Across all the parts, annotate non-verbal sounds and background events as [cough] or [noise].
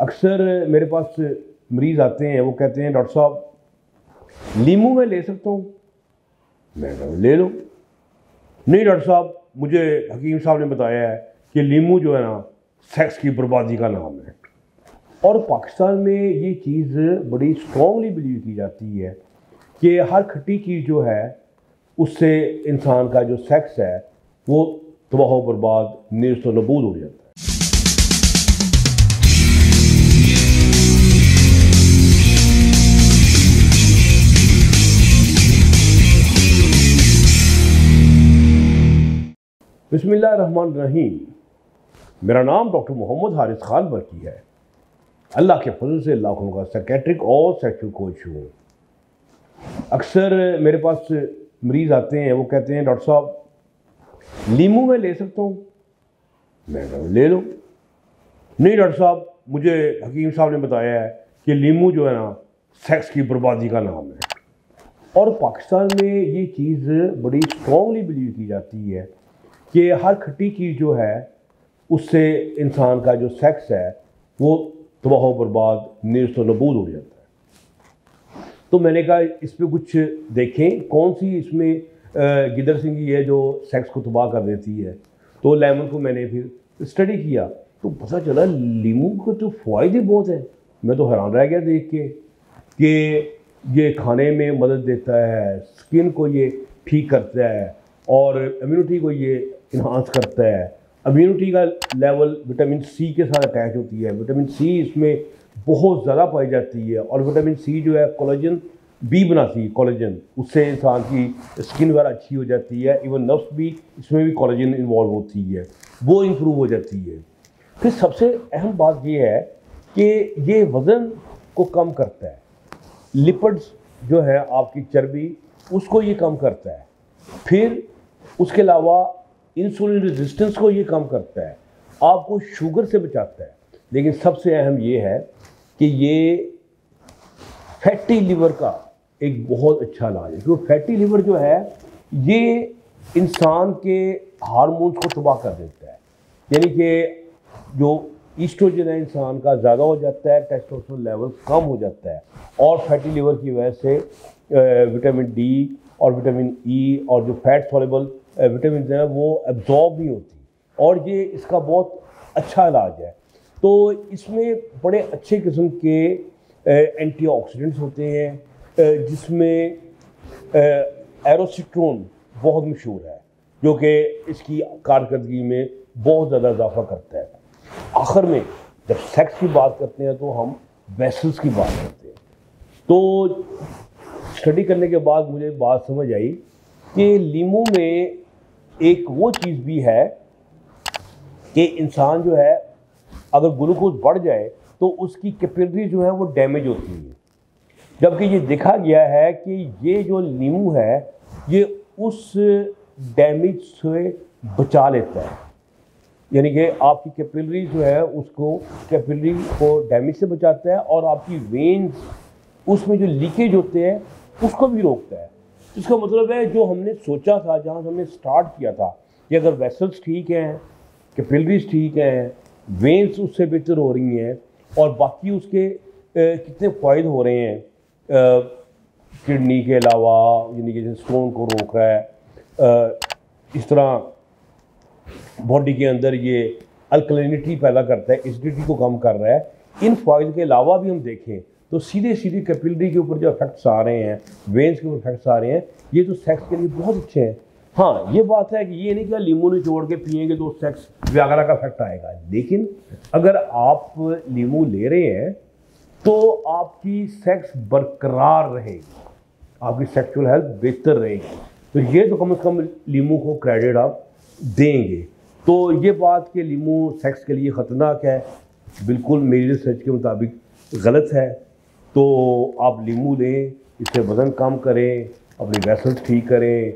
अक्सर मेरे पास मरीज़ आते हैं, वो कहते हैं, डॉक्टर साहब लीमू मैं ले सकता हूँ? मैं कहा, ले लो। नहीं डॉक्टर साहब, मुझे हकीम साहब ने बताया है कि लीमू जो है ना, सेक्स की बर्बादी का नाम है। और पाकिस्तान में ये चीज़ बड़ी स्ट्रॉन्गली बिलीव की जाती है कि हर खट्टी चीज़ जो है, उससे इंसान का जो सेक्स है, वो तबाह बर्बाद नीरस नबूद हो जाता है। रहीम मेरा नाम डॉक्टर मोहम्मद हारिस खान बरकी है। अल्लाह के फजल से लाखों का सेकेट्रिक और सेक्शुअल कोच हूँ। अक्सर मेरे पास मरीज़ आते हैं, वो कहते हैं, डॉक्टर साहब लीमू मैं ले सकता हूँ? मैं ले लो। नहीं डॉक्टर साहब, मुझे हकीम साहब ने बताया है कि लीमू जो है ना सेक्स की बर्बादी का नाम है। और पाकिस्तान में ये चीज़ बड़ी स्ट्रॉन्गली बिलीव की जाती है। कि हर खट्टी चीज़ जो है, उससे इंसान का जो सेक्स है, वो तबाह, बर्बाद, नीरस नबूद हो जाता है। तो मैंने कहा, इस पर कुछ देखें, कौन सी इसमें गिदर सिंह है जो सेक्स को तबाह कर देती है? तो लेमन को मैंने फिर स्टडी किया तो पता चला, लीमू के तो फ़ायदे बहुत हैं। मैं तो हैरान रह गया देख के, कि ये खाने में मदद देता है स्किन को ये ठीक करता है, और इम्यूनिटी को ये इन्हांस करता है। इम्यूनिटी का लेवल विटामिन सी के साथ अटैच होती है। विटामिन सी इसमें बहुत ज़्यादा पाई जाती है और विटामिन सी जो है कोलेजन बी बनाती है कोलेजन उससे इंसान की स्किन वगैरह अच्छी हो जाती है इवन नफ्स भी इसमें भी कोलेजन इन्वॉल्व होती है। वो इम्प्रूव हो जाती है। फिर सबसे अहम बात यह है कि ये वज़न को कम करता है। लिपड्स जो है आपकी चर्बी, उसको ये कम करता है। फिर उसके अलावा इंसुलिन रेजिस्टेंस को ये कम करता है, आपको शुगर से बचाता है। लेकिन सबसे अहम ये है कि ये फैटी लिवर का एक बहुत अच्छा इलाज है। क्योंकि फैटी लिवर जो है, ये इंसान के हार्मोन्स को तबाह कर देता है। यानी कि जो ईस्ट्रोजन है इंसान का, ज़्यादा हो जाता है, टेस्टोस्टेरोन लेवल कम हो जाता है। और फैटी लिवर की वजह से विटामिन डी और विटामिन ई और जो फैट सॉलेबल विटामिन हैं वो एब्जॉर्ब नहीं होती। और ये इसका बहुत अच्छा इलाज है। तो इसमें बड़े अच्छे किस्म के एंटीऑक्सीडेंट्स होते हैं जिसमें एरोसिट्रोन बहुत मशहूर है, जो कि इसकी कारकर्दगी में बहुत ज़्यादा इजाफा करता है। आखिर में जब सेक्स की बात करते हैं तो हम वेसल्स की बात करते हैं। तो स्टडी करने के बाद मुझे बात समझ आई कि लीमू में एक वो चीज़ भी है कि इंसान जो है, अगर ग्लूकोज बढ़ जाए तो उसकी कैपिलरी जो है वो डैमेज होती है। जबकि ये देखा गया है कि ये जो नींबू है, ये उस डैमेज से बचा लेता है। यानी कि आपकी कैपिलरी जो है, उसको कैपिलरी को डैमेज से बचाता है और आपकी वेन्स, उसमें जो लीकेज होते हैं, उसको भी रोकता है। इसका मतलब है, जो हमने सोचा था, जहाँ हमने स्टार्ट किया था, कि अगर वेसल्स ठीक हैं कैपिलरीज ठीक हैं वेंस उससे बेहतर हो रही हैं, और बाकी उसके कितने फ़ायदे हो रहे हैं किडनी के अलावा, यानी कि स्टोन को रोक रहा है इस तरह बॉडी के अंदर ये अल्कलिनिटी पैदा करता है एसिडिटी को कम कर रहा है, इन फ़ायदे के अलावा भी हम देखें तो सीधे सीधे कैपिलरी के ऊपर जो इफेक्ट्स आ रहे हैं वेंस के ऊपर इफेक्ट्स आ रहे हैं, ये तो सेक्स के लिए बहुत अच्छे हैं। हाँ ये बात है कि ये नहीं कि लीमू निचोड़ के पियेंगे तो सेक्स व्यागरा का इफ़ेक्ट आएगा। लेकिन अगर आप लीमू ले रहे हैं तो आपकी सेक्स बरकरार रहेगी। आपकी सेक्सुअल हेल्थ बेहतर रहेगी। तो ये तो कम से कम लीमू को क्रेडिट आप देंगे। तो ये बात कि लीमू सेक्स के लिए ख़तरनाक है, बिल्कुल मेरी रिसर्च के मुताबिक गलत है। तो आप लींबू लें, इससे वज़न कम करें, अपनी वेसल्स ठीक करें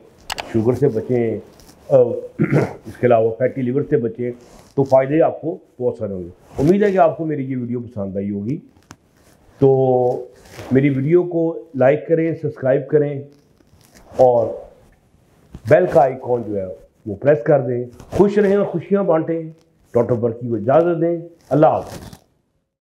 शुगर से बचें [clears throat] इसके अलावा फैटी लिवर से बचें तो फ़ायदे आपको बहुत सारे होंगे। उम्मीद है कि आपको मेरी ये वीडियो पसंद आई होगी। तो मेरी वीडियो को लाइक करें सब्सक्राइब करें, और बेल का आइकॉन जो है, वो प्रेस कर दें। खुश रहें और खुशियाँ बांटें। डॉक्टर बर्की को इजाज़त दें। अल्लाह हाफ़